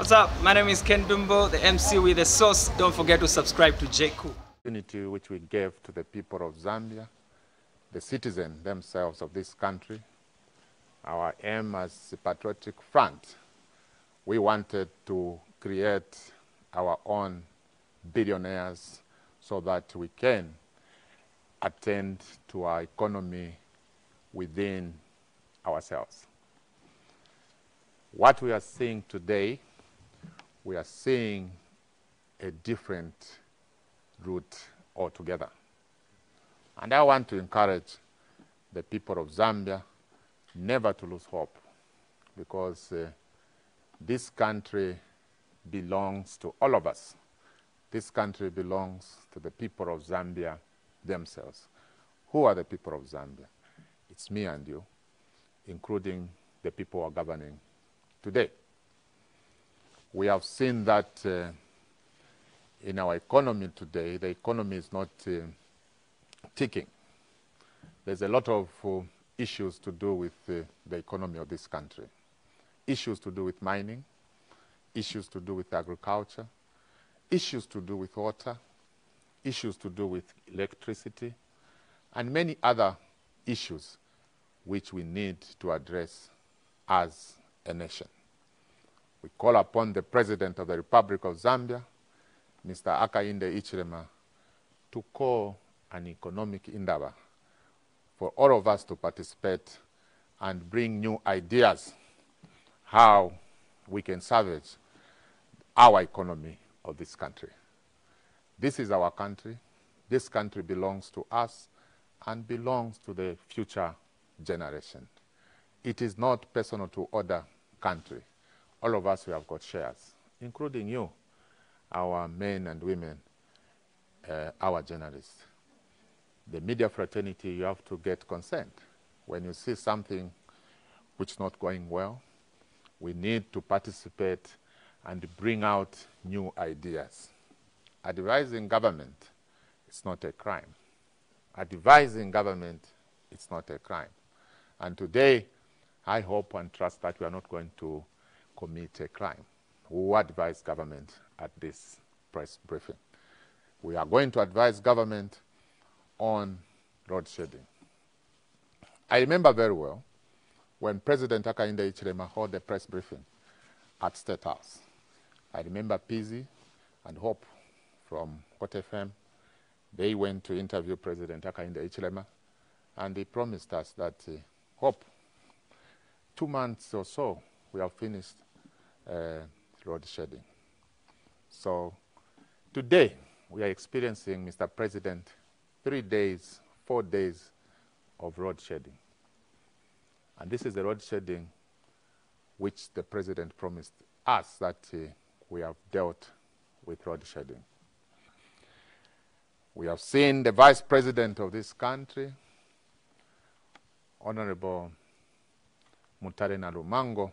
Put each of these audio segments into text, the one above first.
What's up? My name is Ken Dumbo, the MC with the sauce. Don't forget to subscribe to J. Cool. opportunity which we gave to the people of Zambia, the citizens themselves of this country. Our aim as a patriotic front, we wanted to create our own billionaires so that we can attend to our economy within ourselves. What we are seeing today, we are seeing a different route altogether. And I want to encourage the people of Zambia never to lose hope because uh, this country belongs to all of us. This country belongs to the people of Zambia themselves. Who are the people of Zambia? It's me and you, including the people who are governing today. We have seen that uh, in our economy today, the economy is not uh, ticking. There's a lot of uh, issues to do with uh, the economy of this country. Issues to do with mining, issues to do with agriculture, issues to do with water, issues to do with electricity, and many other issues which we need to address as a nation. We call upon the President of the Republic of Zambia, Mr. Hakainde Hichilema, to call an economic indaba for all of us to participate and bring new ideas how we can salvage our economy of this country. This is our country. This country belongs to us and belongs to the future generation. It is not personal to other country. All of us we have got shares, including you, our men and women, uh, our journalists. The media fraternity, you have to get consent. When you see something which is not going well, we need to participate and bring out new ideas. Advising government is not a crime. Advising government is not a crime. And today, I hope and trust that we are not going to commit a crime. Will advise government at this press briefing. We are going to advise government on load shedding. I remember very well when President Hakainde Hichilema held the press briefing at State House. I remember Pizzy and Hope from Hot FM. They went to interview President Hakainde Hichilema, and he promised us that, uh, Hope, two months or so, we have finished uh, load shedding. So today, we are experiencing, Mr. President, three days, four days of load shedding. And this is the load shedding which the President promised us that uh, we have dealt with load shedding. We have seen the Vice President of this country, Honorable Mutale Nalumango,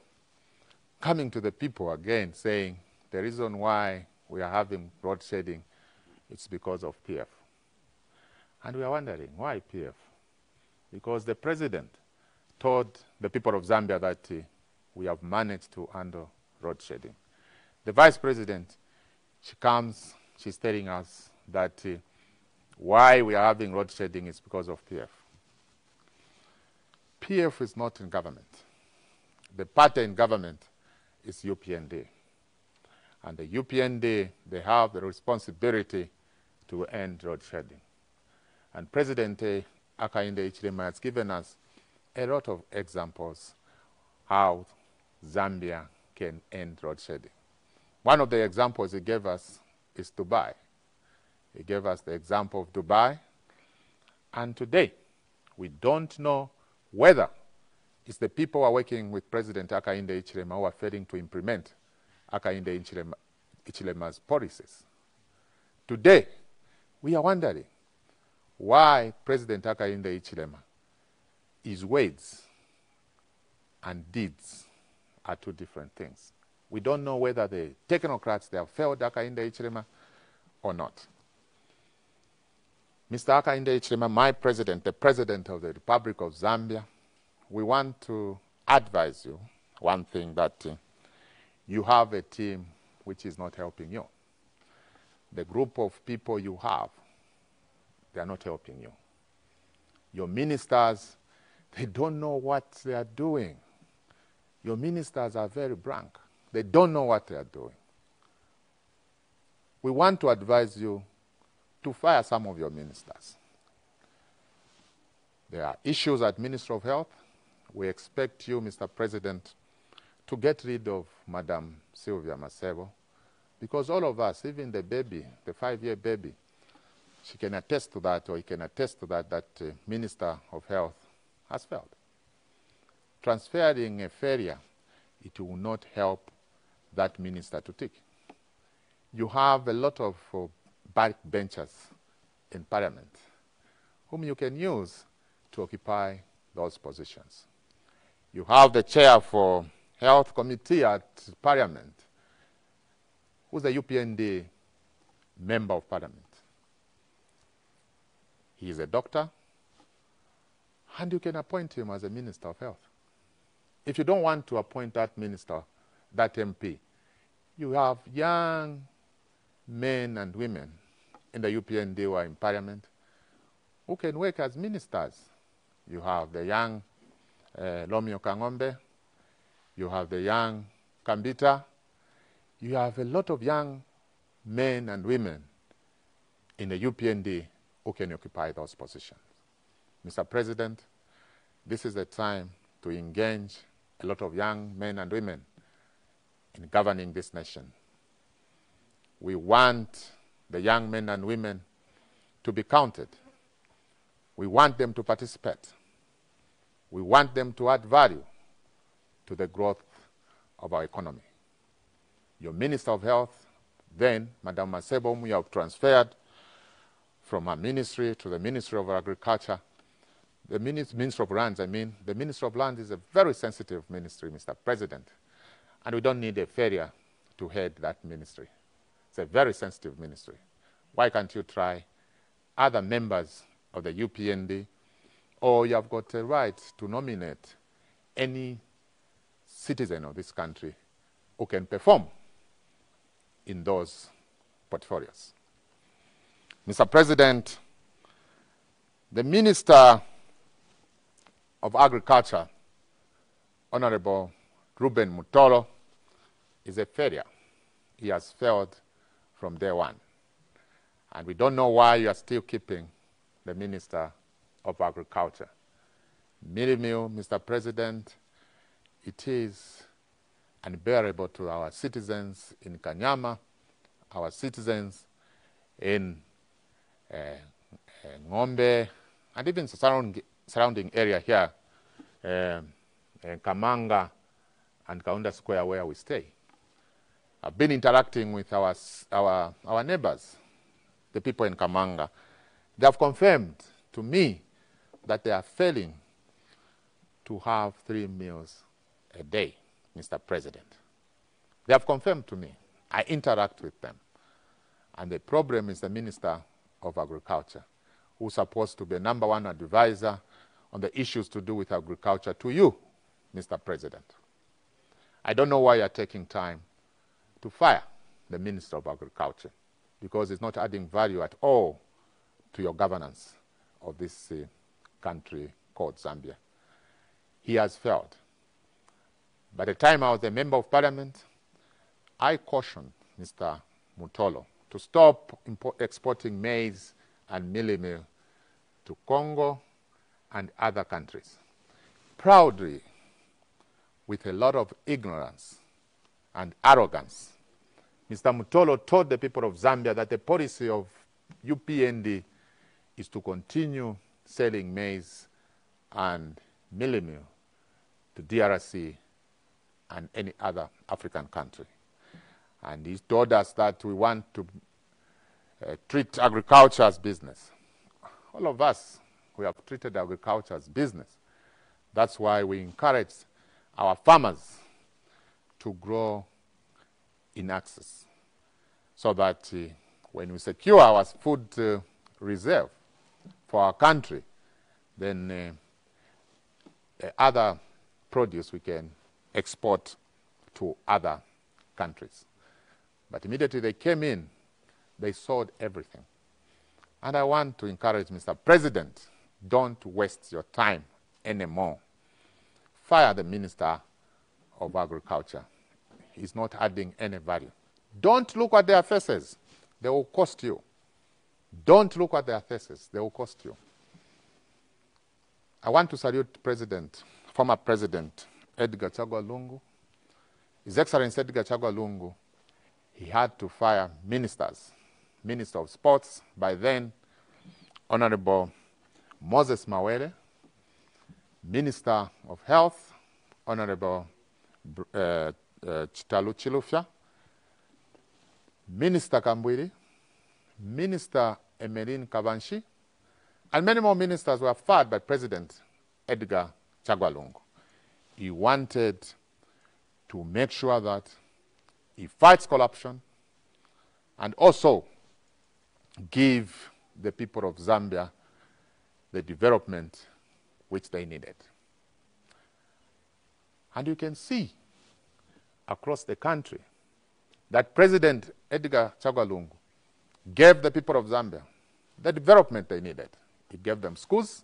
coming to the people again saying the reason why we are having load shedding it's because of PF. And we are wondering why PF? Because the president told the people of Zambia that uh, we have managed to handle load shedding. The vice president, she comes, she's telling us that uh, why we are having load shedding is because of PF. PF is not in government. The party in government is UPND. And the UPND, they have the responsibility to end load shedding. And President uh, Hakainde Hichilema has given us a lot of examples how Zambia can end load shedding. One of the examples he gave us is Dubai. He gave us the example of Dubai. And today, we don't know whether it's the people who are working with President Hakainde Hichilema who are failing to implement Hakainde Hichilema, Hichilema's policies. Today, we are wondering why President Hakainde Hichilema, his words and deeds are two different things. We don't know whether the technocrats they have failed Hakainde Hichilema or not. Mr. Hakainde Hichilema, my president, the president of the Republic of Zambia, we want to advise you one thing that uh, you have a team which is not helping you. The group of people you have, they are not helping you. Your ministers, they don't know what they are doing. Your ministers are very blank. They don't know what they are doing. We want to advise you to fire some of your ministers. There are issues at Ministry of Health. We expect you, Mr. President, to get rid of Madam Sylvia Masebo, because all of us, even the baby, the five-year baby, she can attest to that, or he can attest to that, that uh, Minister of Health has failed. Transferring a failure, it will not help that minister to take. You have a lot of uh, back benchers in Parliament whom you can use to occupy those positions. You have the chair for Health Committee at Parliament, who's a UPND member of Parliament. He is a doctor, and you can appoint him as a Minister of Health. If you don't want to appoint that minister, that MP, you have young men and women in the UPND are in Parliament who can work as ministers. You have the young Eh, Lomio Kang'ombe, you have the young Kambita, you have a lot of young men and women in the UPND who can occupy those positions. Mr. President, this is the time to engage a lot of young men and women in governing this nation. We want the young men and women to be counted. We want them to participate. We want them to add value to the growth of our economy. Your Minister of Health, then, Madam Masebo, you have transferred from her ministry to the Ministry of Agriculture, the Minister of Lands, I mean, the Minister of Lands is a very sensitive ministry, Mr. President, and we don't need a failure to head that ministry. It's a very sensitive ministry. Why can't you try other members of the UPND, or you have got a right to nominate any citizen of this country who can perform in those portfolios. Mr. President, the Minister of Agriculture, Honorable Reuben Mtolo, is a failure. He has failed from day one. And we don't know why you are still keeping the Minister of Agriculture. Mealie meal, Mr. President, it is unbearable to our citizens in Kanyama, our citizens in uh, uh, Ngombe, and even surrounding, surrounding area here, in Kamanga and Kaunda Square where we stay. I've been interacting with our, our, our neighbors, the people in Kamanga. They have confirmed to me that they are failing to have three meals a day, Mr. President. They have confirmed to me. I interact with them. And the problem is the Minister of Agriculture, who's supposed to be a number one advisor on the issues to do with agriculture to you, Mr. President. I don't know why you're taking time to fire the Minister of Agriculture because it's not adding value at all to your governance of this uh, country called Zambia. He has failed. By the time I was a member of parliament, I cautioned Mr. Mtolo to stop exporting maize and mealie meal to Congo and other countries. Proudly, with a lot of ignorance and arrogance, Mr. Mtolo told the people of Zambia that the policy of UPND is to continue selling maize and meal to DRC and any other African country. And he told us that we want to uh, treat agriculture as business. All of us, we have treated agriculture as business. That's why we encourage our farmers to grow in access so that uh, when we secure our food uh, reserve for our country, then uh, other produce we can export to other countries. But immediately they came in, they sold everything. And I want to encourage Mr. President, don't waste your time anymore. Fire the Minister of Agriculture. He's not adding any value. Don't look at their faces. They will cost you. Don't look at their faces. They will cost you. I want to salute President, former President Edgar Chagwa Lungu. His Excellency Edgar Chagwa Lungu, he had to fire ministers, Minister of Sports, by then Honorable Moses Mawere, Minister of Health, Honorable uh, uh, Chitalu Chilufya, Minister Kambwili, Minister Emerine Kabanshi, and many more ministers were fired by President Edgar Chagwa Lungu. He wanted to make sure that he fights corruption and also give the people of Zambia the development which they needed. And you can see across the country that President Edgar Chagwa Lungu gave the people of Zambia the development they needed. He gave them schools,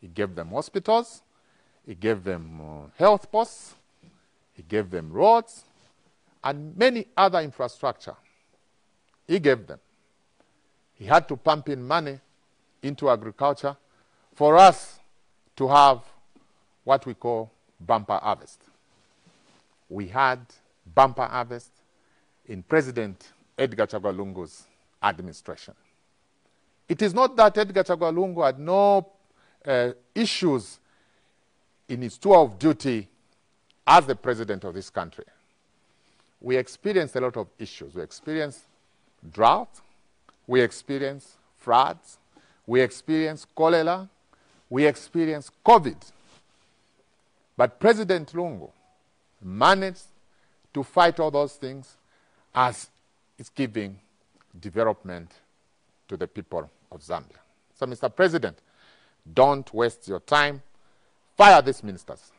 he gave them hospitals, he gave them uh, health posts, he gave them roads, and many other infrastructure. He gave them. He had to pump in money into agriculture for us to have what we call bumper harvest. We had bumper harvest in President Edgar Chagwa Lungu's administration. It is not that Edgar Chagwa Lungu had no uh, issues in his tour of duty as the president of this country. We experienced a lot of issues. We experienced drought, we experienced floods, we experienced cholera, we experienced COVID. But President Lungu managed to fight all those things as it's giving development to the people of Zambia. So, Mr. President, don't waste your time. Fire these ministers.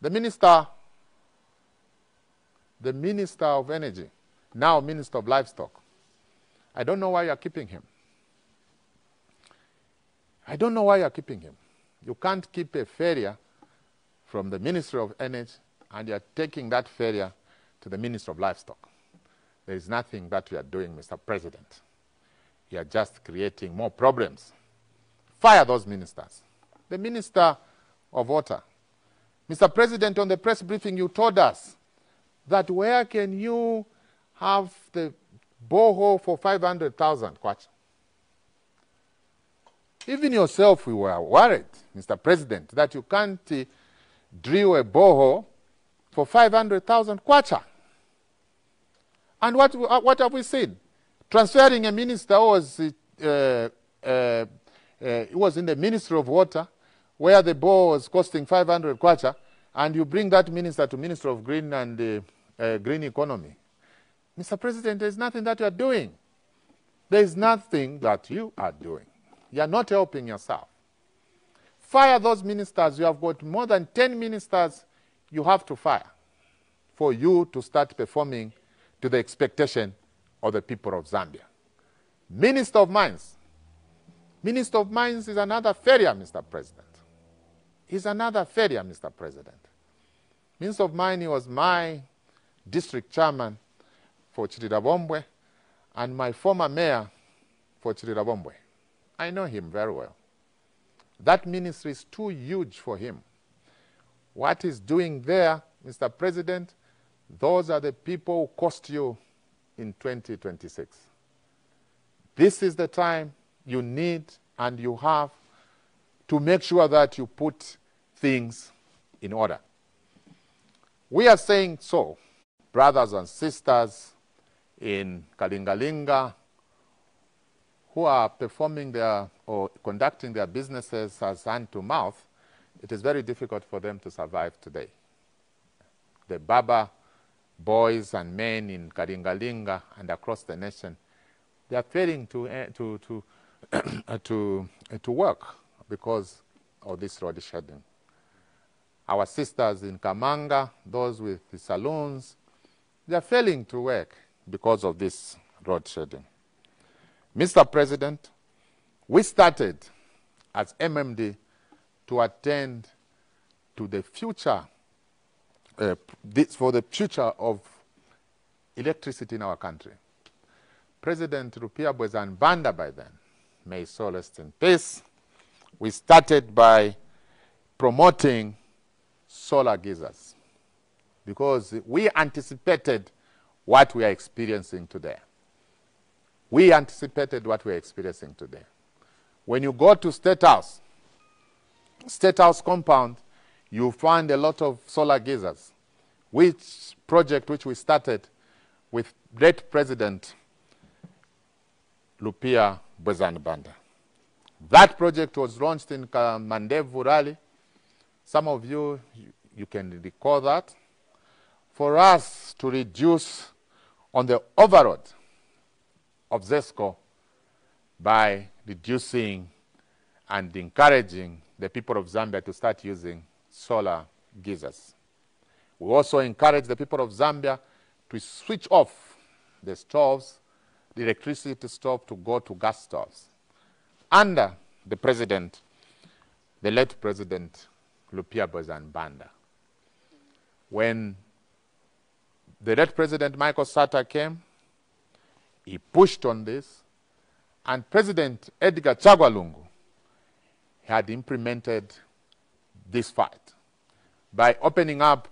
The minister, the minister of energy, now minister of livestock, I don't know why you're keeping him. I don't know why you're keeping him. You can't keep a failure from the Ministry of Energy and you're taking that failure to the Minister of Livestock. There is nothing that we are doing, Mr. President. You are just creating more problems. Fire those ministers. The Minister of Water. Mr. President, on the press briefing, you told us that where can you have the borehole for 500,000 kwacha? Even yourself, we were worried, Mr. President, that you can't uh, drill a borehole for 500,000 kwacha. And what, uh, what have we seen? Transferring a minister who was, uh, uh, uh was in the Ministry of Water, where the bore was costing 500 kwacha, and you bring that minister to Minister of Green and uh, Green Economy. Mr. President, there's nothing that you are doing. There's nothing that you are doing. You are not helping yourself. Fire those ministers. You have got more than 10 ministers you have to fire for you to start performing to the expectation of the people of Zambia. Minister of Mines. Minister of Mines is another failure, Mr. President. He's another failure, Mr. President. Minister of Mining was my district chairman for Chililabombwe and my former mayor for Chililabombwe. I know him very well. That ministry is too huge for him. What he's doing there, Mr. President, those are the people who cost you in 2026. This is the time you need and you have to make sure that you put things in order. We are saying so, brothers and sisters in Kalingalinga who are performing their or conducting their businesses as hand to mouth, it is very difficult for them to survive today. The Baba boys and men in Kalingalinga and across the nation, they are failing to, uh, to, to, to, uh, to work because of this load shedding. Our sisters in Kamanga, those with the saloons, they are failing to work because of this load shedding. Mr. President, we started as MMD to attend to the future, uh, this, for the future of electricity in our country. President Rupiah Bwezani Banda by then, may soul rest in peace, we started by promoting solar geysers because we anticipated what we are experiencing today. We anticipated what we are experiencing today. When you go to State House, State House compound, you find a lot of solar geysers, which project which we started with great President Lupia Bwezanbanda. That project was launched in Mandevu Rally. Some of you, you can recall that. For us to reduce on the overload of ZESCO by reducing and encouraging the people of Zambia to start using solar geysers. We also encourage the people of Zambia to switch off the stoves, the electricity stove to go to gas stoves. Under the president, the late president, Rupiah Bwezani Banda. When the late president, Michael Sata, came, he pushed on this, and President Edgar Chagwa Lungu had implemented this fight by opening up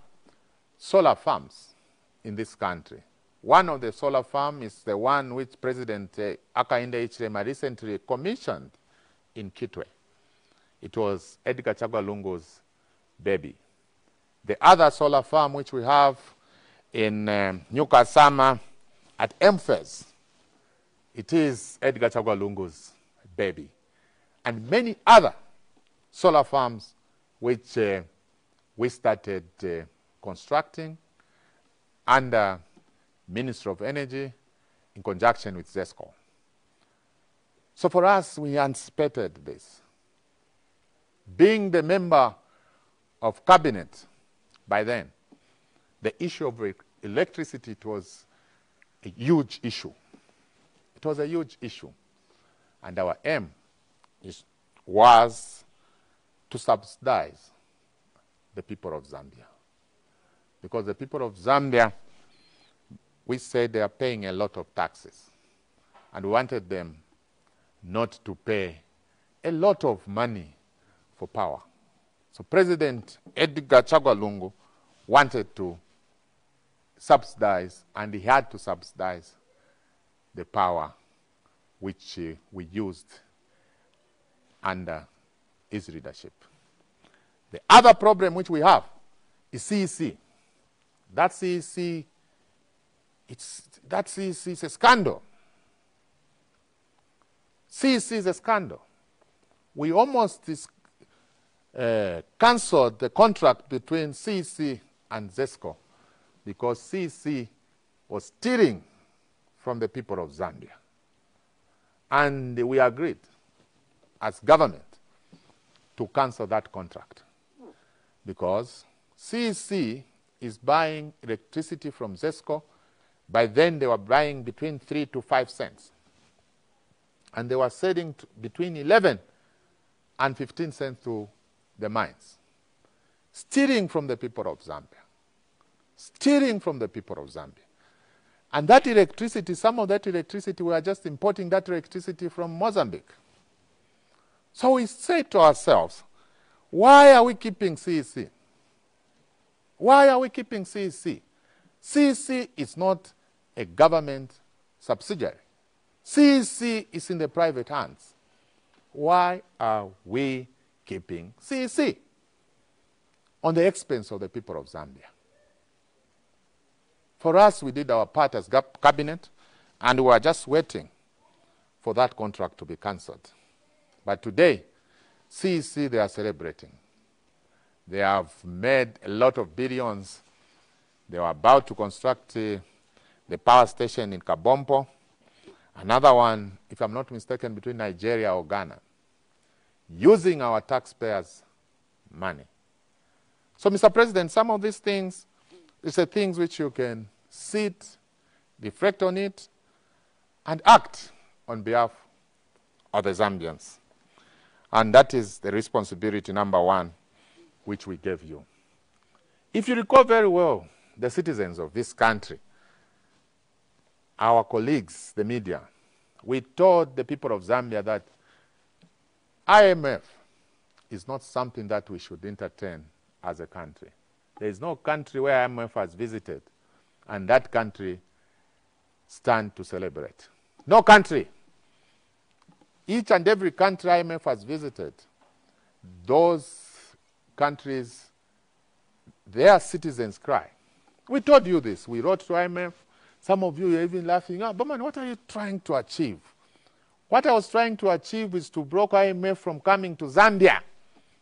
solar farms in this country. One of the solar farms is the one which President uh, Hichilema recently commissioned in Kitwe. It was Edgar Chagwa Lungu's baby. The other solar farm which we have in um, Nyukasama at Emfes, it is Edgar Chagwa Lungu's baby. And many other solar farms which uh, we started uh, constructing under Ministry of Energy in conjunction with ZESCO. So for us, we anticipated this. Being the member of cabinet by then, the issue of electricity it was a huge issue. It was a huge issue. And our aim is, was to subsidize the people of Zambia. Because the people of Zambia, we said they are paying a lot of taxes. And we wanted them not to pay a lot of money for power. So President Edgar Chagwa Lungu wanted to subsidize, and he had to subsidize the power which uh, we used under his leadership. The other problem which we have is CEC. That CEC, it's, that CEC is a scandal. CEC is a scandal. We almost uh, cancelled the contract between CEC and ZESCO because CEC was stealing from the people of Zambia. And we agreed as government to cancel that contract because CEC is buying electricity from ZESCO. By then, they were buying between 3 to 5 cents. And they were selling between 11 and 15 cents to the mines. Stealing from the people of Zambia. Stealing from the people of Zambia. And that electricity, some of that electricity, we are just importing that electricity from Mozambique. So we say to ourselves, why are we keeping CEC? Why are we keeping CEC? CEC is not a government subsidiary. CEC is in the private hands. Why are we keeping CEC on the expense of the people of Zambia? For us, we did our part as cabinet, and we are just waiting for that contract to be cancelled. But today, CEC, they are celebrating. They have made a lot of billions. They were about to construct uh, the power station in Kabompo. Another one, if I'm not mistaken, between Nigeria or Ghana, using our taxpayers' money. So, Mr. President, some of these things, it's the things which you can sit, reflect on it, and act on behalf of the Zambians. And that is the responsibility number one which we gave you. If you recall very well, the citizens of this country, our colleagues, the media, we told the people of Zambia that IMF is not something that we should entertain as a country. There is no country where IMF has visited and that country stand to celebrate. No country. Each and every country IMF has visited, those countries, their citizens cry. We told you this. We wrote to IMF. Some of you are even laughing. Oh, man, what are you trying to achieve? What I was trying to achieve is to block IMF from coming to Zambia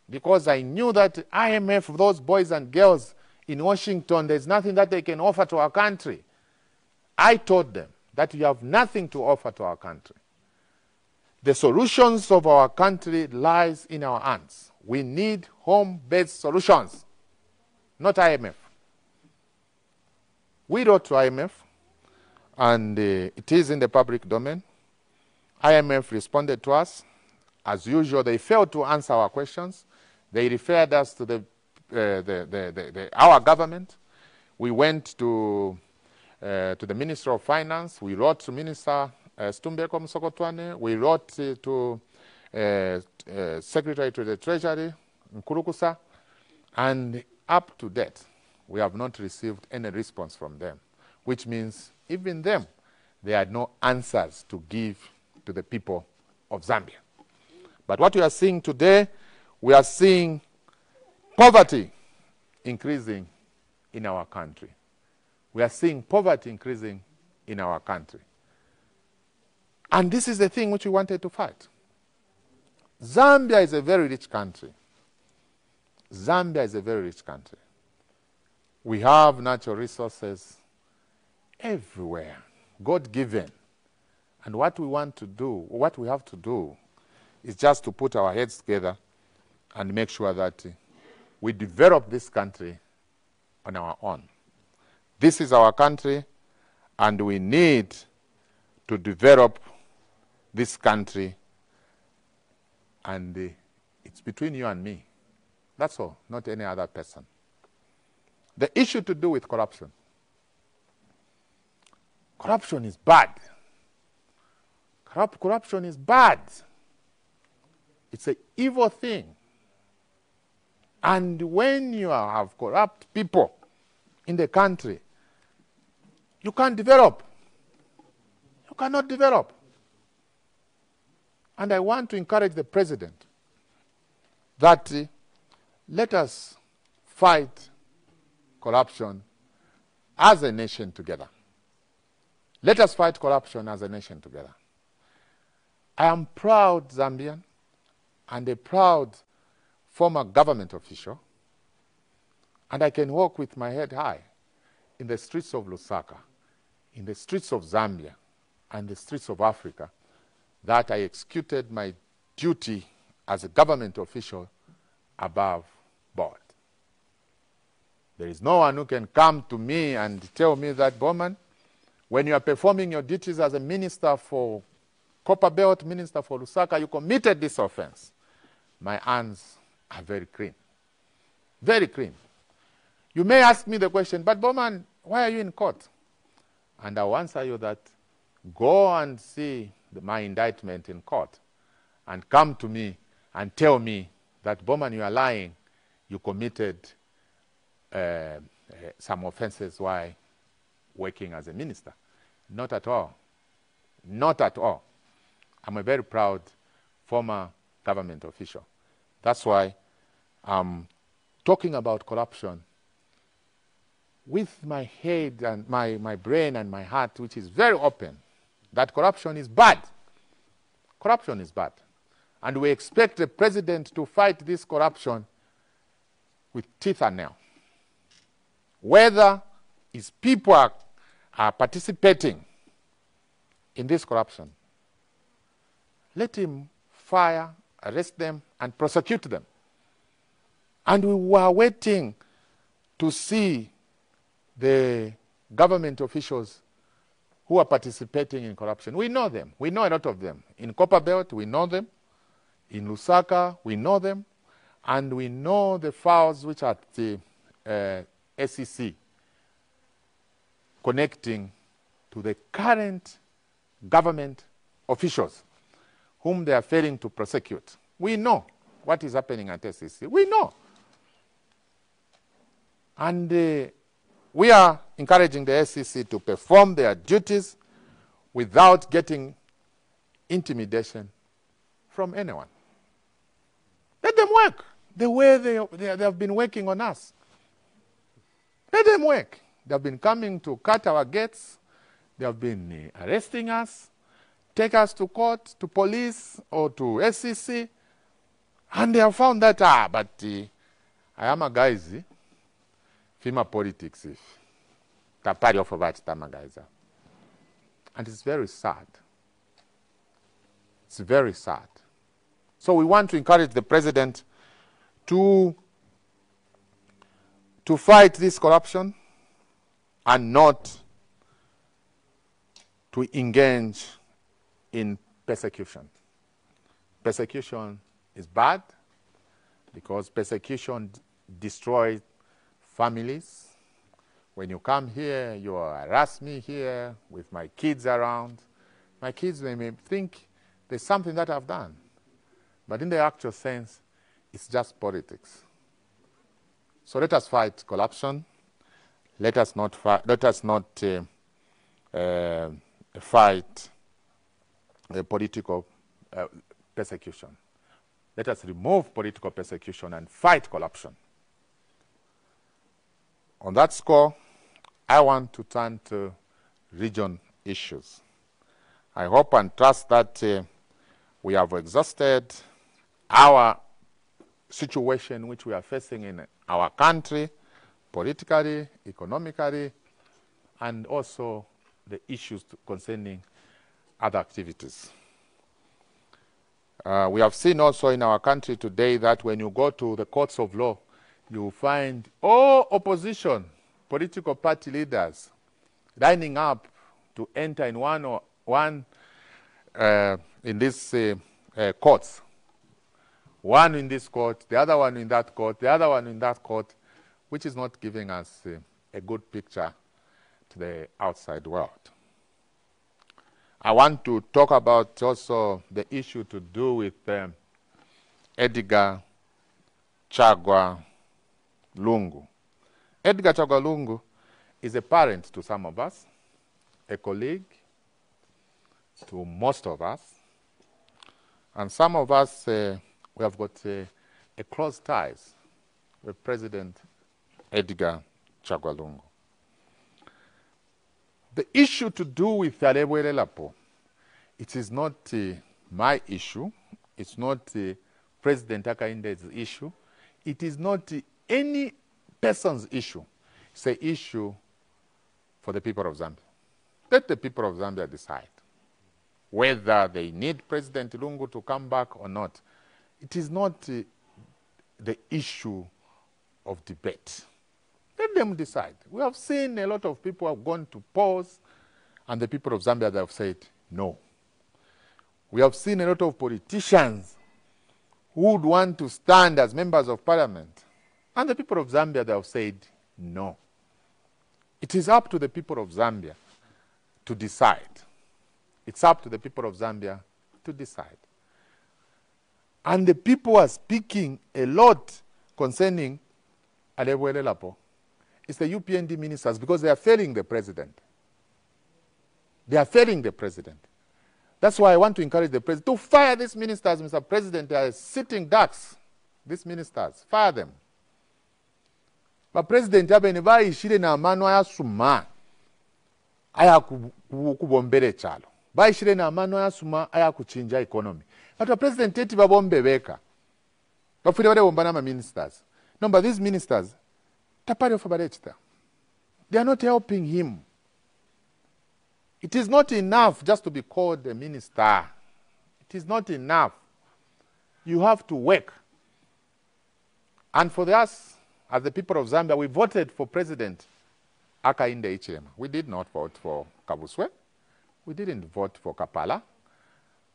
because I knew that IMF, those boys and girls in Washington, there's nothing that they can offer to our country. I told them that you have nothing to offer to our country. The solutions of our country lies in our hands. We need home-based solutions, not IMF. We wrote to IMF, and uh, it is in the public domain. IMF responded to us. As usual, they failed to answer our questions. They referred us to the, uh, the, the, the, our government. We went to, uh, to the Minister of Finance. We wrote to Minister uh, Situmbeko Musokotwane. We wrote to uh, uh, Secretary to the Treasury, Nkulukusa. And up to date, we have not received any response from them, which means even them, they had no answers to give to the people of Zambia. But what we are seeing today, we are seeing poverty increasing in our country. We are seeing poverty increasing in our country. And this is the thing which we wanted to fight. Zambia is a very rich country. Zambia is a very rich country. We have natural resources everywhere, God given. And what we want to do, what we have to do, is just to put our heads together and make sure that we develop this country on our own. This is our country, and we need to develop this country, and uh, it's between you and me. That's all, not any other person. The issue to do with corruption. Corruption is bad. Corrupt, corruption is bad. It's an evil thing. And when you have corrupt people in the country, you can't develop. You cannot develop. And I want to encourage the president that uh, let us fight corruption as a nation together. Let us fight corruption as a nation together. I am proud Zambian and a proud former government official, and I can walk with my head high in the streets of Lusaka, in the streets of Zambia, and the streets of Africa, that I executed my duty as a government official above board. There is no one who can come to me and tell me that, Bowman, when you are performing your duties as a minister for Copperbelt, minister for Lusaka, you committed this offense. My hands are very clean. Very clean. You may ask me the question, but Bowman, why are you in court? And I'll answer you that go and see my indictment in court and come to me and tell me that Bowman, you are lying. You committed uh, uh, some offenses while working as a minister. Not at all. Not at all. I'm a very proud former government official. That's why I'm talking about corruption with my head and my, my brain and my heart, which is very open, that corruption is bad. Corruption is bad. And we expect the president to fight this corruption with teeth and nail. Whether his people are, are participating in this corruption, let him fire, arrest them, and prosecute them. And we were waiting to see the government officials who are participating in corruption. We know them. We know a lot of them. In Copperbelt, we know them. In Lusaka, we know them. And we know the files which are at the uh, SEC connecting to the current government officials whom they are failing to prosecute. We know what is happening at SEC. We know. And uh, we are encouraging the SEC to perform their duties without getting intimidation from anyone. Let them work the way they, they, they have been working on us. Let them work. They have been coming to cut our gates. They have been uh, arresting us, take us to court, to police, or to SEC. And they have found that, ah, but uh, I am a guy, FEMA politics, if tapari of that tamagaiza. And it's very sad. It's very sad. So we want to encourage the president to, to fight this corruption and not to engage in persecution. Persecution is bad because persecution destroys families. When you come here, you harass me here with my kids around. My kids they may think there's something that I've done. But in the actual sense, it's just politics. So let us fight corruption. Let us not, fight, let us not uh, uh, fight political uh, persecution. Let us remove political persecution and fight corruption. On that score, I want to turn to region issues. I hope and trust that uh, we have exhausted our situation which we are facing in our country, politically, economically, and also the issues concerning other activities. Uh, we have seen also in our country today that when you go to the courts of law, you find all opposition political party leaders lining up to enter in one or one uh, in these uh, uh, courts. One in this court, the other one in that court, the other one in that court, which is not giving us uh, a good picture to the outside world. I want to talk about also the issue to do with um, Edgar Chagwa Lungu. Edgar Chagwa Lungu is a parent to some of us, a colleague to most of us, and some of us, uh, we have got uh, a close ties with President Edgar Chagwa Lungu. The issue to do with Alebwele Lapo, it is not uh, my issue, it's not uh, President Hakainde's issue, it is not uh, any person's issue. It's an issue for the people of Zambia. Let the people of Zambia decide whether they need President Lungu to come back or not. It is not uh, the issue of debate. Let them decide. We have seen a lot of people have gone to polls, and the people of Zambia they have said no. We have seen a lot of politicians who would want to stand as members of parliament, and the people of Zambia they have said no. It is up to the people of Zambia to decide. It's up to the people of Zambia to decide. And the people are speaking a lot concerning Alebwele Lapo. It's the UPND ministers because they are failing the president. They are failing the president. That's why I want to encourage the president to fire these ministers, Mr. President. They are sitting ducks. These ministers, fire them. Bapurezidenti abene bayishire n'amano ayasuma aya kubombera ekyalo bayishire n'amano ayasuma aya kuchinja economy. Kati bapurezidenti eti babombe beka. Bafire barewomba n'amaministers nomba these ministers tapari ofa barekita they are not helping him. It is not enough just to be called a minister. It is not enough. You have to work. And for us as the people of Zambia, we voted for President Hakainde Hichilema. We did not vote for Kabuswe. We didn't vote for Kapala.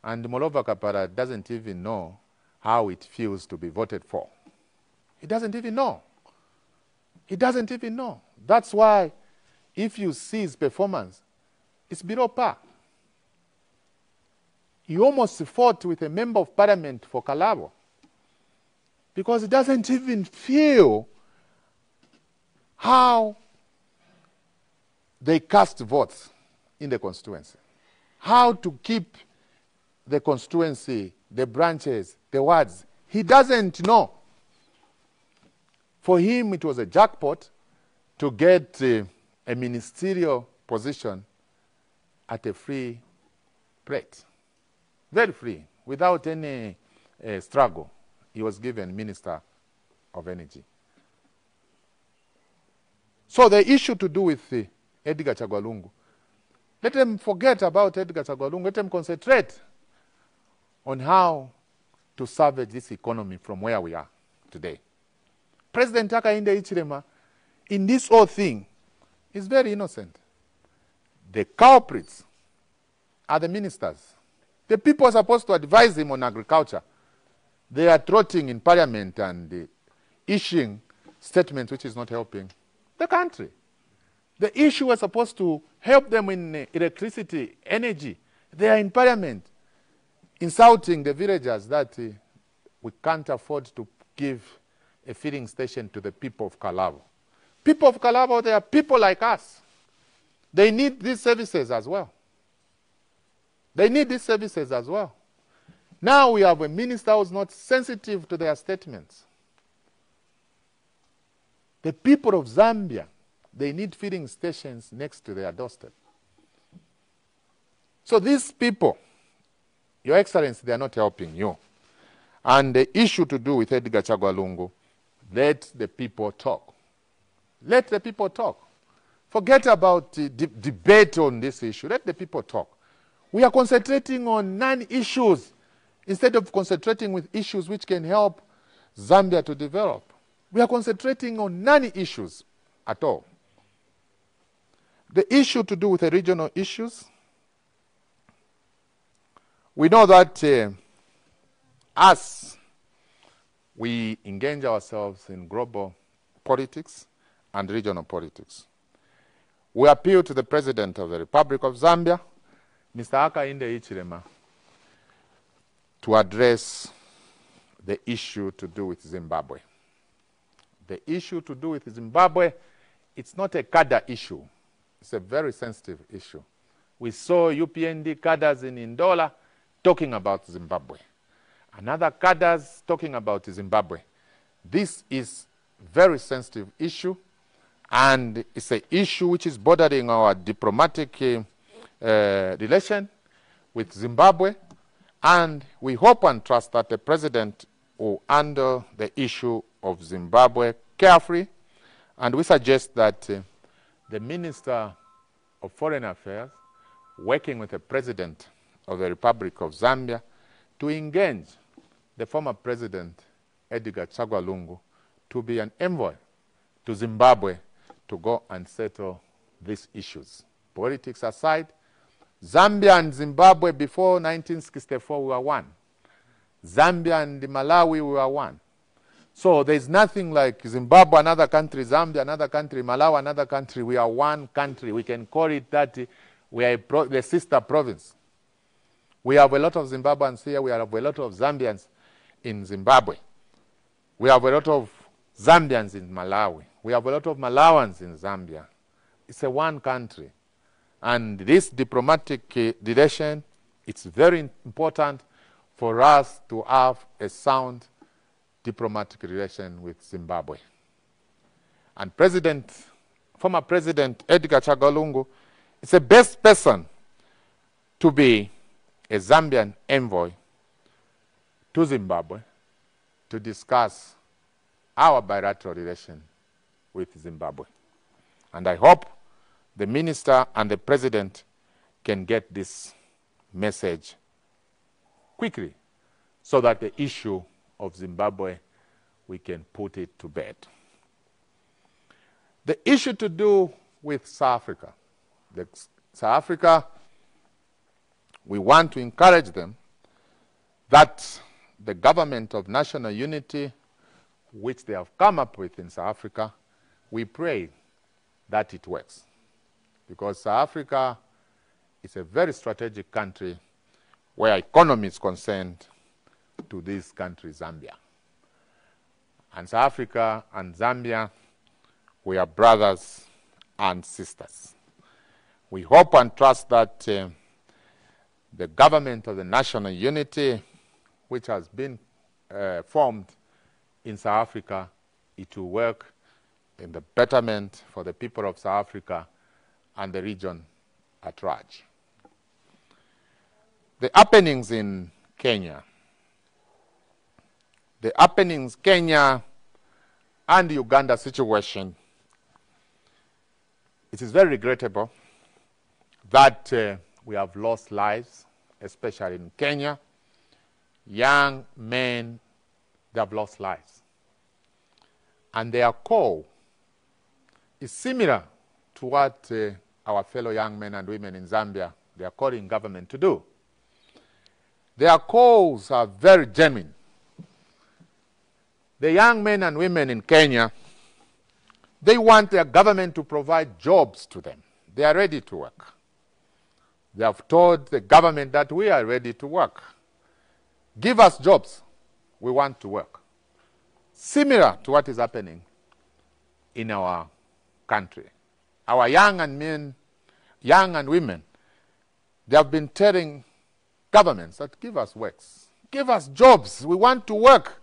And moreover, Kapala doesn't even know how it feels to be voted for. He doesn't even know. He doesn't even know. That's why if you see his performance, it's below par. He almost fought with a member of parliament for Kalabo because he doesn't even feel how they cast votes in the constituency, how to keep the constituency, the branches, the wards. He doesn't know. For him, it was a jackpot to get uh, a ministerial position at a free plate, Very free, without any uh, struggle. He was given Minister of Energy. So the issue to do with uh, Edgar Chagwa Lungu, let them forget about Edgar Chagwa Lungu. Let them concentrate on how to salvage this economy from where we are today. President Hakainde Hichilema, in this whole thing, is very innocent. The culprits are the ministers. The people are supposed to advise him on agriculture. They are trotting in parliament and uh, issuing statements which is not helping the country. The issue was supposed to help them in uh, electricity, energy. They are in parliament insulting the villagers that uh, we can't afford to give a filling station to the people of Kalabo. People of Kalabo, they are people like us. They need these services as well. They need these services as well. Now we have a minister who's not sensitive to their statements. The people of Zambia, they need feeding stations next to their doorstep. So these people, Your Excellency, they are not helping you. And the issue to do with Edgar Chagwa Lungu, let the people talk. Let the people talk. Forget about the de debate on this issue. Let the people talk. We are concentrating on non-issues instead of concentrating with issues which can help Zambia to develop. We are concentrating on none issues at all. The issue to do with the regional issues, we know that uh, us, we engage ourselves in global politics and regional politics. We appeal to the President of the Republic of Zambia, Mr. Hakainde Hichilema, to address the issue to do with Zimbabwe. The issue to do with Zimbabwe, it's not a cadre issue. It's a very sensitive issue. We saw UPND cadres in Ndola talking about Zimbabwe. Another cadres talking about Zimbabwe. This is very sensitive issue, and it's an issue which is bordering our diplomatic uh, uh, relation with Zimbabwe, and we hope and trust that the president will handle the issue of Zimbabwe carefully, and we suggest that uh, the Minister of Foreign Affairs, working with the President of the Republic of Zambia, to engage the former President Edgar Chagwa Lungu to be an envoy to Zimbabwe to go and settle these issues. Politics aside, Zambia and Zimbabwe before 1964 were one. Zambia and Malawi we were one. So there's nothing like Zimbabwe, another country, Zambia, another country, Malawi, another country. We are one country. We can call it that we are a the sister province. We have a lot of Zimbabweans here. We have a lot of Zambians in Zimbabwe. We have a lot of Zambians in Malawi. We have a lot of Malawans in Zambia. It's a one country. And this diplomatic uh, relation, it's very important for us to have a sound diplomatic relation with Zimbabwe. And President, former President Edgar Chagwa Lungu is the best person to be a Zambian envoy to Zimbabwe to discuss our bilateral relation with Zimbabwe. And I hope the minister and the president can get this message quickly so that the issue of Zimbabwe, we can put it to bed. The issue to do with South Africa. The, South Africa, we want to encourage them that the government of national unity, which they have come up with in South Africa, we pray that it works. Because South Africa is a very strategic country where economy is concerned to this country, Zambia. And South Africa and Zambia, we are brothers and sisters. We hope and trust that uh, the government of the national unity, which has been uh, formed in South Africa, it will work in the betterment for the people of South Africa and the region at large. The happenings in Kenya, the happenings Kenya and Uganda situation, it is very regrettable that uh, we have lost lives, especially in Kenya. Young men, they have lost lives. And their call is similar to what uh, our fellow young men and women in Zambia, they are calling government to do. Their calls are very genuine. The young men and women in Kenya, they want their government to provide jobs to them. They are ready to work. They have told the government that we are ready to work. Give us jobs. We want to work. Similar to what is happening in our country. Our young and men, young and women, they have been telling governments that give us works, give us jobs. We want to work.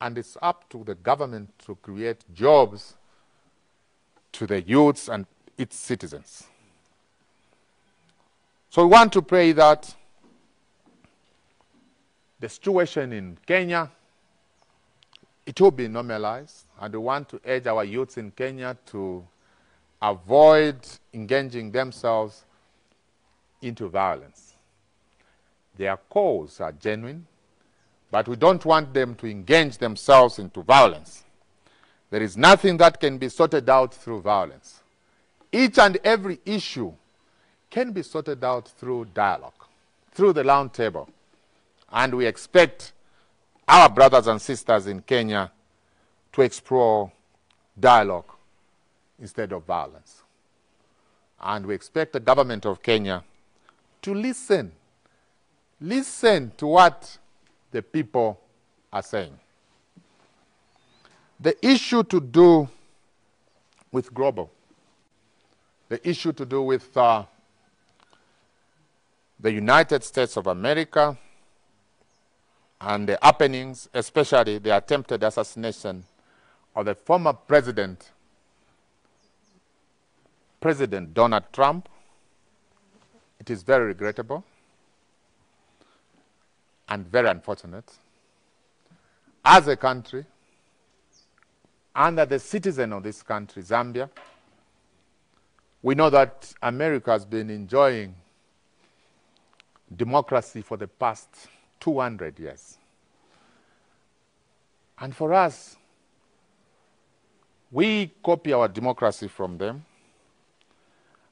And it's up to the government to create jobs to the youths and its citizens. So we want to pray that the situation in Kenya it will be normalized, and we want to urge our youths in Kenya to avoid engaging themselves into violence. Their calls are genuine, but we don't want them to engage themselves into violence. There is nothing that can be sorted out through violence. Each and every issue can be sorted out through dialogue, through the round table. And we expect our brothers and sisters in Kenya to explore dialogue instead of violence. And we expect the government of Kenya to listen, listen to what the people are saying. The issue to do with global, the issue to do with uh, the United States of America and the happenings, especially the attempted assassination of the former president, President Donald Trump. It is very regrettable and very unfortunate. As a country, and as a citizen of this country, Zambia, we know that America has been enjoying democracy for the past 200 years. And for us, we copy our democracy from them.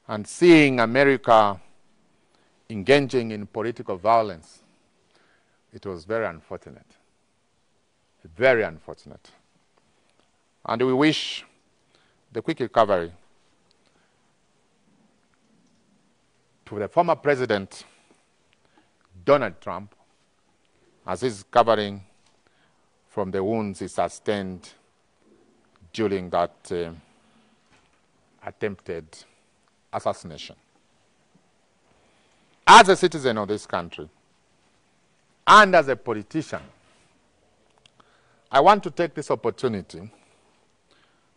And seeing America engaging in political violence, it was very unfortunate. Very unfortunate. And we wish the quick recovery to the former president Donald Trump as he's recovering from the wounds he sustained during that uh, attempted assassination. As a citizen of this country and as a politician, I want to take this opportunity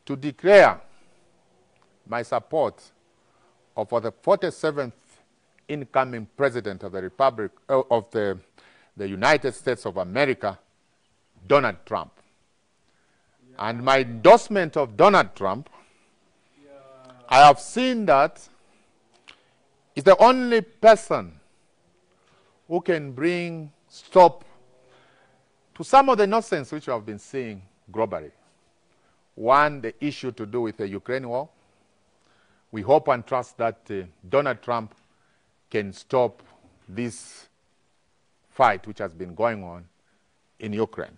to declare my support for the 47th incoming president of the Republic uh, of the, the United States of America, Donald Trump. And my endorsement of Donald Trump, yeah. I have seen that is the only person who can bring stop to some of the nonsense which we have been seeing globally. One, the issue to do with the Ukraine war. We hope and trust that uh, Donald Trump can stop this fight which has been going on in Ukraine.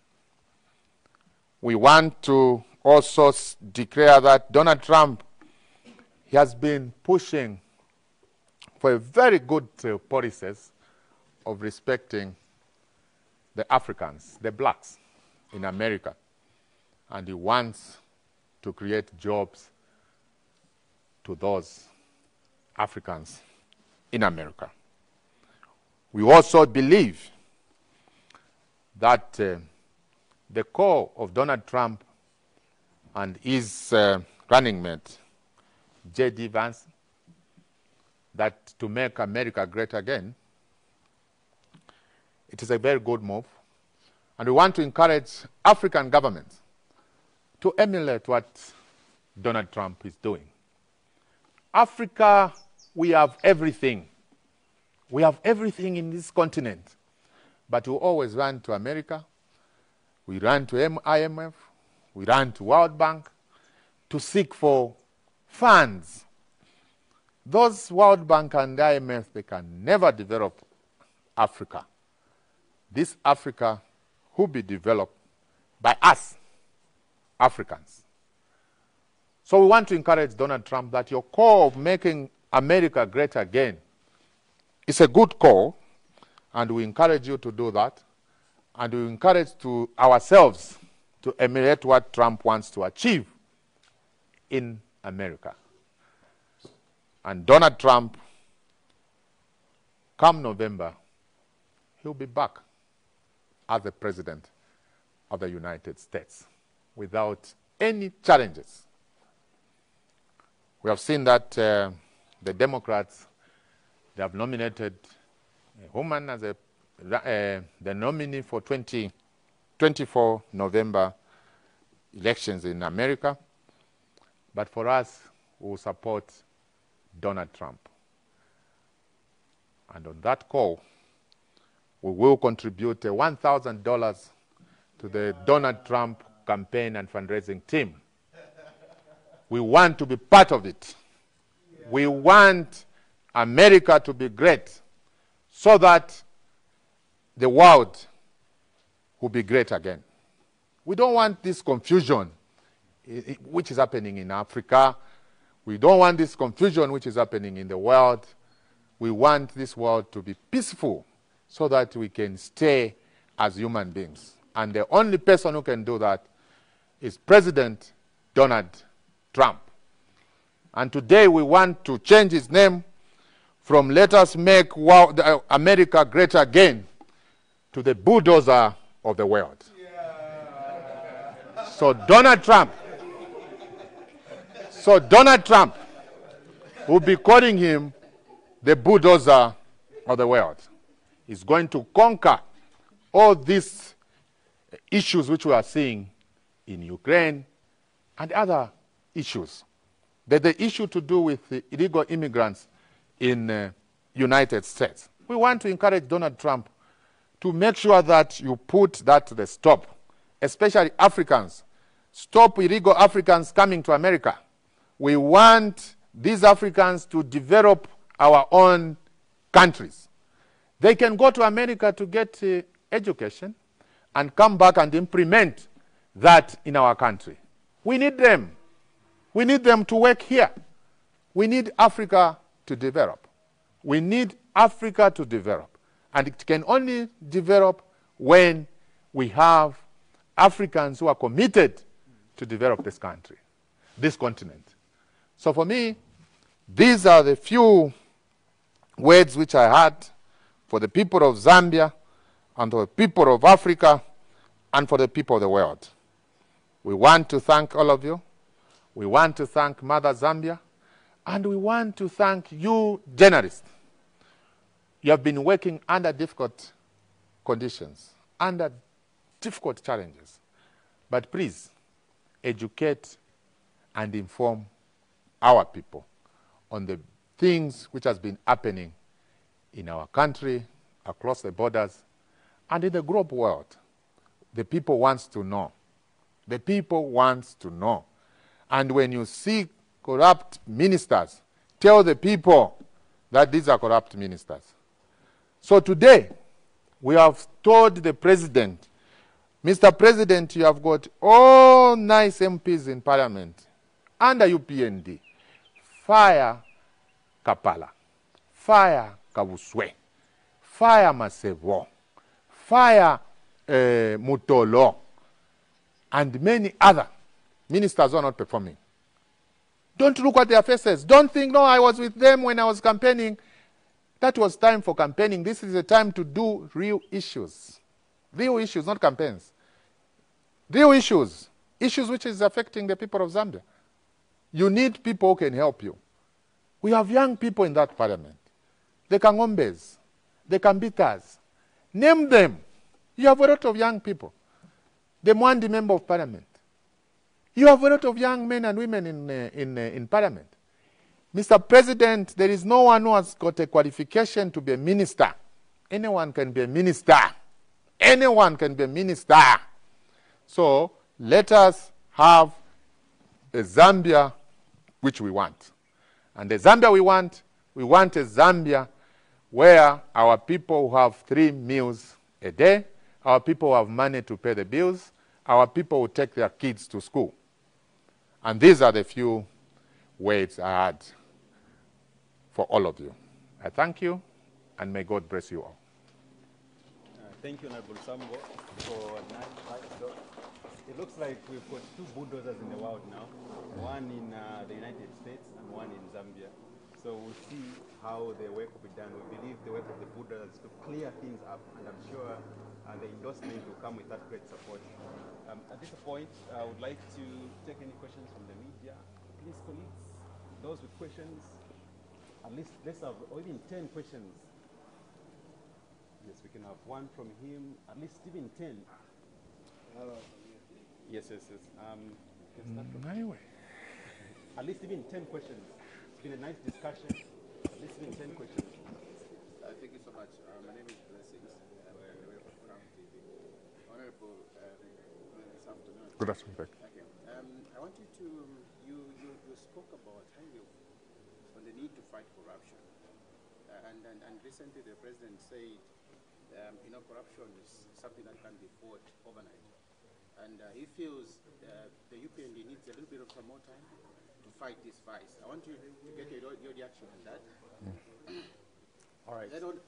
We want to also declare that Donald Trump he has been pushing for a very good uh, policies of respecting the Africans, the blacks in America. And he wants to create jobs to those Africans in America. We also believe that uh, the core of Donald Trump and his uh, running mate, J.D. Vance, that to make America great again, it is a very good move. And we want to encourage African governments to emulate what Donald Trump is doing. Africa, we have everything. We have everything in this continent. But we always run to America, we run to IMF, we run to World Bank to seek for funds. Those World Bank and IMF, they can never develop Africa. This Africa will be developed by us, Africans. So we want to encourage Donald Trump that your call of making America great again is a good call, and we encourage you to do that. And we encourage to ourselves to emulate what Trump wants to achieve in America. And Donald Trump, come November, he'll be back as the President of the United States without any challenges. We have seen that uh, the Democrats they have nominated a woman as a, uh, the nominee for 2024 November elections in America. But for us, we will support Donald Trump. And on that call, we will contribute uh, $1,000 to the Donald Trump campaign and fundraising team. We want to be part of it. We want America to be great so that the world will be great again. We don't want this confusion which is happening in Africa. We don't want this confusion which is happening in the world. We want this world to be peaceful so that we can stay as human beings. And the only person who can do that is President Donald Trump. And today we want to change his name from let us make uh, America great again to the bulldozer of the world. Yeah. So Donald Trump, so Donald Trump will be calling him the bulldozer of the world is going to conquer all these issues which we are seeing in Ukraine and other issues. That the issue to do with the illegal immigrants in uh, United States. We want to encourage Donald Trump to make sure that you put that to the stop, especially Africans. Stop illegal Africans coming to America. We want these Africans to develop our own countries. They can go to America to get uh, education and come back and implement that in our country. We need them. We need them to work here. We need Africa to develop. We need Africa to develop. And it can only develop when we have Africans who are committed to develop this country, this continent. So for me, these are the few words which I had for the people of Zambia and for the people of Africa and for the people of the world. We want to thank all of you. We want to thank Mother Zambia. And we want to thank you, journalists. You have been working under difficult conditions, under difficult challenges. But please, educate and inform our people on the things which has been happening in our country, across the borders, and in the global world. The people wants to know The people want to know. And when you see corrupt ministers, tell the people that these are corrupt ministers. So today, we have told the president, Mr. President, you have got all nice MPs in parliament under UPND. Fire Kapala, fire Kabuswe, fire Masebo, fire uh, Mtolo, and many other ministers are not performing. Don't look at their faces. Don't think, no, I was with them when I was campaigning. That was time for campaigning. This is a time to do real issues. Real issues, not campaigns. Real issues. Issues which is affecting the people of Zambia. You need people who can help you. We have young people in that parliament. The Kangombes, the Kambitas. Name them. You have a lot of young people. The Mwandi member of parliament. You have a lot of young men and women in, uh, in, uh, in parliament. Mr. President, there is no one who has got a qualification to be a minister. Anyone can be a minister. Anyone can be a minister. So let us have a Zambia which we want. And the Zambia we want, we want a Zambia where our people have three meals a day, our people have money to pay the bills, our people will take their kids to school. And these are the few words I had for all of you. I thank you, and may God bless you all. Uh, thank you, Honorable Lusambo, for it looks like we've got two bulldozers in the world now, one in uh, the United States and one in Zambia. So we'll see how the work will be done. We believe the work of the bulldozers is to clear things up, and I'm sure uh, the endorsement will come with that great support. Um, at this point, I would like to take any questions from the media. Please, colleagues, those with questions, at least let's have or even 10 questions. Yes, we can have one from him, at least even 10. Yes, yes, yes. Um, we can start from Anyway. at least even 10 questions. It's been a nice discussion. At least even 10 questions. Uh, thank you so much. Uh, my name is Blessings. Uh, we're from Crown TV. Honorable um, this afternoon. Good afternoon. Okay. Um, I want you to, you, you, you spoke about how you, on the need to fight corruption. Uh, and, and, and recently the president said, um, you know, corruption is something that can be fought overnight. And uh, he feels uh, the UPND needs a little bit of some more time to fight this vice. I want you to get your, your reaction on that. All right. Another one,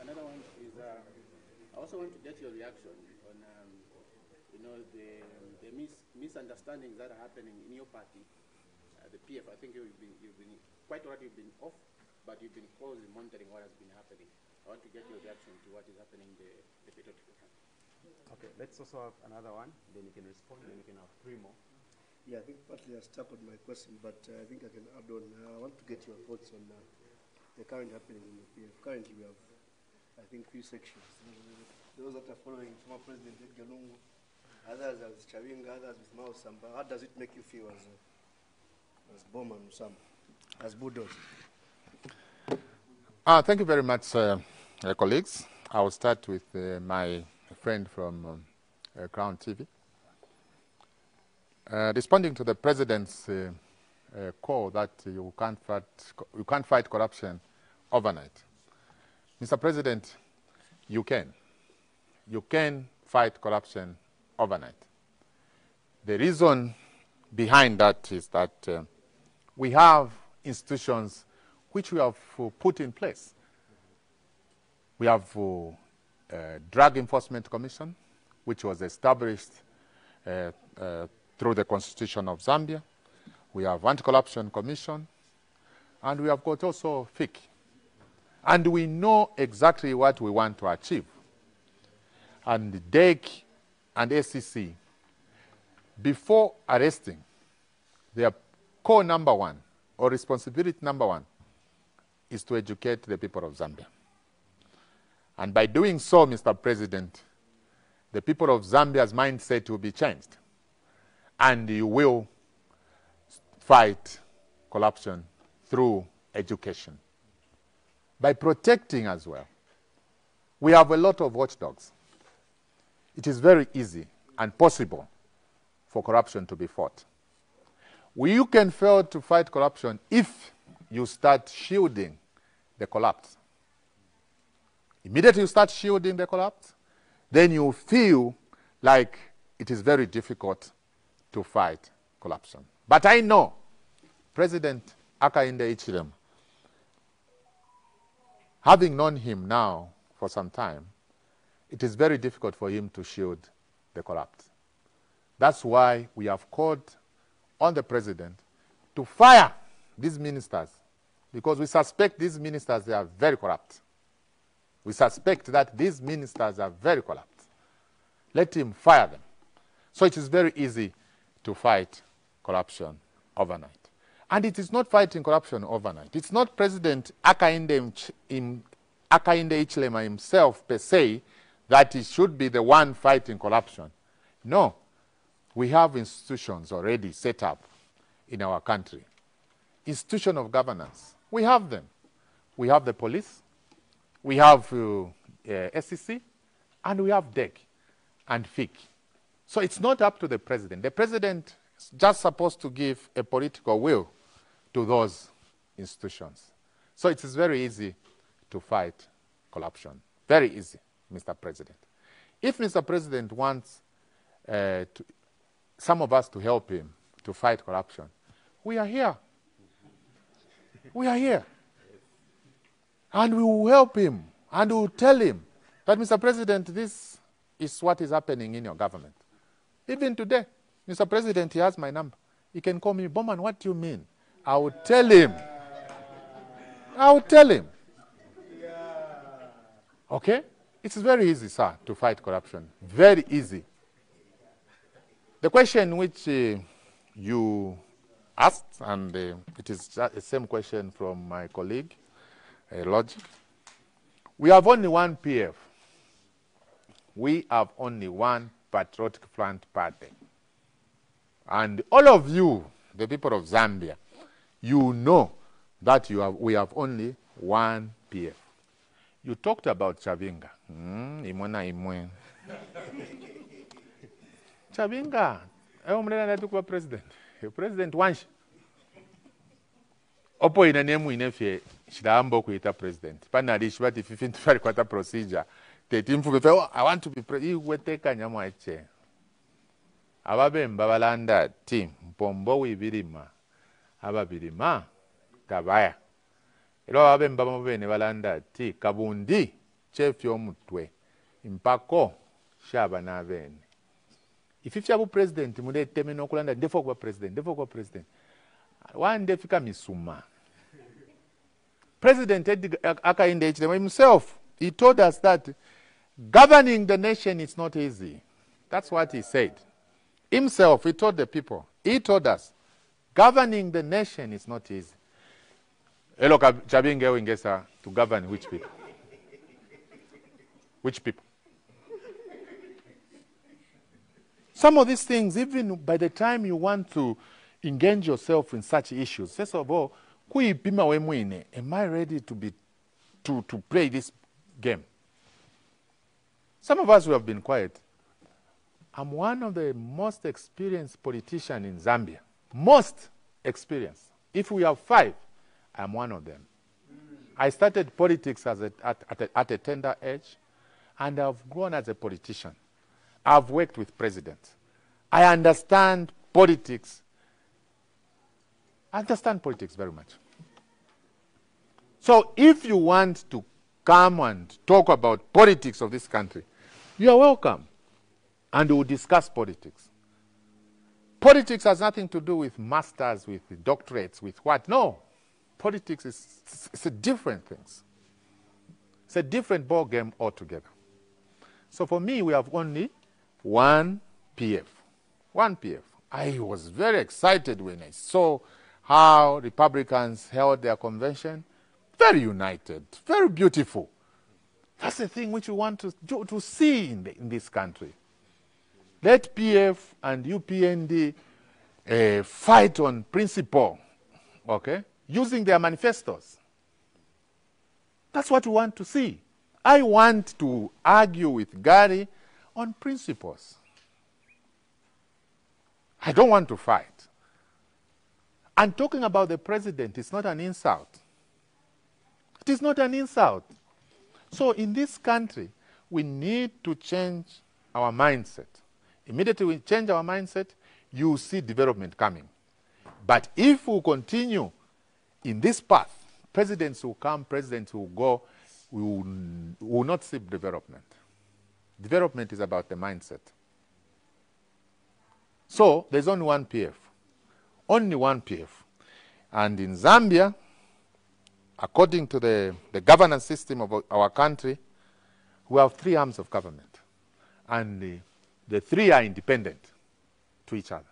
another one is, uh, I also want to get your reaction on, um, you know, the, the mis misunderstandings that are happening in your party, uh, the PF. I think you've been, you've been quite right, you've been off, but you've been closely monitoring what has been happening. I want to get your reaction to what is happening in the, the Patriotic. Okay, let's also have another one. Then you can respond. Then you can have three more. Yeah, I think partly has tackled my question, but uh, I think I can add on. Uh, I want to get your thoughts on uh, the current happening in the PF. Currently, we have, I think, few sections. Those that are following former President Edgar Lungu, others as Chabinga, others with Miles Sampa. How does it make you feel as, uh, as Bowman Lusambo, as Bulldozer? Ah, thank you very much, uh, uh, colleagues. I will start with uh, my friend from um, uh, Crown TV. Uh, responding to the president's uh, uh, call that you can't, fight, you can't fight corruption overnight. Mr. President, you can. You can fight corruption overnight. The reason behind that is that uh, we have institutions which we have uh, put in place. We have Drug Enforcement Commission, which was established uh, through the Constitution of Zambia. We have Anti-Corruption Commission, and we have got also FIC. And we know exactly what we want to achieve. And DEC and ACC, before arresting, their core number one, or responsibility number one, is to educate the people of Zambia. And by doing so, Mr. President, the people of Zambia's mindset will be changed. And you will fight corruption through education. By protecting as well. We have a lot of watchdogs. It is very easy and possible for corruption to be fought. You can fail to fight corruption if you start shielding the collapse. Immediately you start shielding the collapse, then you feel like it is very difficult to fight corruption. But I know President Hakainde Hichilema, having known him now for some time, it is very difficult for him to shield the corrupt. That's why we have called on the president to fire these ministers because we suspect these ministers they are very corrupt. We suspect that these ministers are very corrupt. Let him fire them. So it is very easy to fight corruption overnight. And it is not fighting corruption overnight. It's not President Hakainde Hichilema himself per se that he should be the one fighting corruption. No. We have institutions already set up in our country. Institution of governance. We have them. We have the police, we have uh, uh, SEC, and we have DEC and FIC. So it's not up to the president. The president is just supposed to give a political will to those institutions. So it is very easy to fight corruption. Very easy, Mr. President. If Mr. President wants uh, to, some of us to help him to fight corruption, we are here. we are here. And we will help him and we will tell him that, Mr. President, this is what is happening in your government. Even today, Mr. President, he has my number. He can call me, Bowman, what do you mean? I will tell him. I will tell him. Okay? It's very easy, sir, to fight corruption. Very easy. The question which uh, you asked, and uh, it is the same question from my colleague, uh, Logic. We have only one PF. We have only one Patriotic Front Party. And all of you, the people of Zambia, you know that you have, we have only one PF. You talked about Chavinga. Mm, imwe. Chavinga, ewe mnena ndati kuva president. President wanje. Opo ina nemu inefye chidambo kuita president. Panali chivati fifintu fari kwata procedure. Teti mfupe oh, I want to be president. Iweteka nyamwa eche. Ababemba balanda ti mpombo wibirima. Ababirima kabaya. era ababemba bamubene balanda ti kabundi kyefya omutwe mpako shaba n'abeene ifi fya bupresidenti muleeteme n'okulanda ndefu okuba president ndefu okuba president wandefika misuma president akainde ekirema himself he told us that governing the nation is not easy that's what he said himself he told the people he told us governing the nation is not easy Elo Chabinge Wingesa to govern which people? Which people? Some of these things, even by the time you want to engage yourself in such issues, first of all, kuipima we am I ready to be to, to play this game? Some of us who have been quiet. I'm one of the most experienced politicians in Zambia. Most experienced. If we have five, I'm one of them. I started politics as a, at, at, a, at a tender age, and I've grown as a politician. I've worked with presidents. I understand politics. I understand politics very much. So if you want to come and talk about politics of this country, you are welcome. And we'll discuss politics. Politics has nothing to do with masters, with doctorates, with what? No politics is it's a different thing. It's a different ball game altogether. So for me, we have only one PF. One PF. I was very excited when I saw how Republicans held their convention. Very united, very beautiful. That's the thing which we want to, to see in, the, in this country. Let PF and UPND uh, fight on principle, okay? using their manifestos. That's what we want to see. I want to argue with Gary on principles. I don't want to fight. And talking about the president is not an insult. It is not an insult. So in this country, we need to change our mindset. Immediately we change our mindset, you see development coming. But if we continue in this path, presidents will come, presidents will go, we will, we will not see development. Development is about the mindset. So there's only one PF. Only one PF. And in Zambia, according to the, the governance system of our country, we have three arms of government. And the, the three are independent to each other.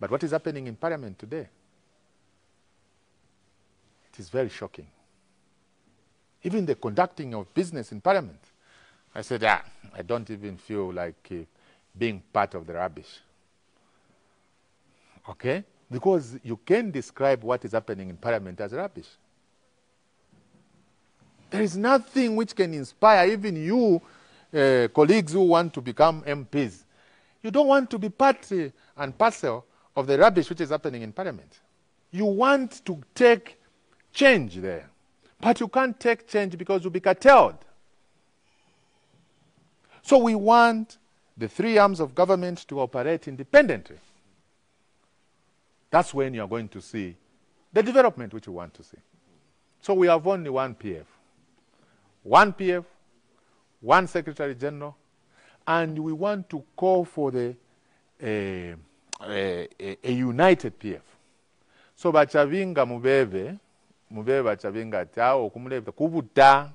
But what is happening in parliament today? It is very shocking. Even the conducting of business in parliament. I said, ah, I don't even feel like uh, being part of the rubbish. Okay? Because you can describe what is happening in parliament as rubbish. There is nothing which can inspire even you, uh, colleagues who want to become MPs. You don't want to be part uh, and parcel of the rubbish which is happening in parliament. You want to take change there. But you can't take change because you'll be curtailed. So we want the three arms of government to operate independently. That's when you're going to see the development which you want to see. So we have only one PF. One PF, one Secretary General, and we want to call for the uh, a, a, united PF. So bachavinga mubeve, mubeve bachavinga ati awo okumulebeta kubuta